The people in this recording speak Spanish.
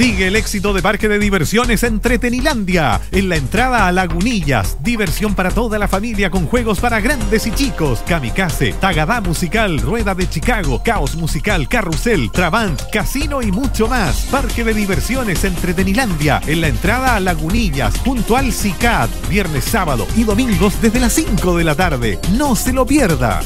Sigue el éxito de Parque de Diversiones Entretenilandia. En la entrada a Lagunillas, diversión para toda la familia con juegos para grandes y chicos. Kamikaze, Tagadá Musical, Rueda de Chicago, Caos Musical, Carrusel, Trabant, Casino y mucho más. Parque de Diversiones Entretenilandia. En la entrada a Lagunillas, junto al CICAT. Viernes, sábado y domingos desde las 5 de la tarde. No se lo pierda.